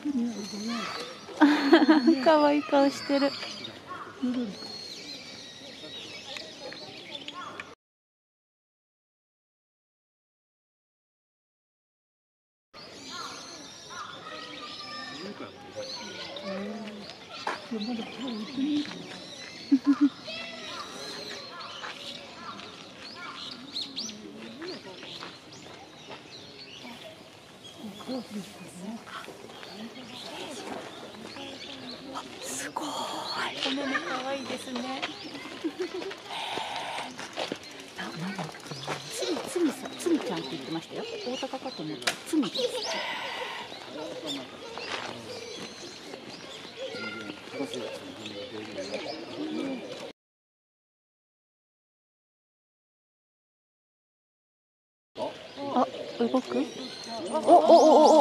可愛い顔してる。すごい。お目目可愛いですね。な、なんだっ。つみ、つみさん、つみちゃんって言ってましたよ。大阪かと思った。つみです。あ、動く？ 어, 어, 어, 어, 어.